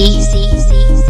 see, see, see, see.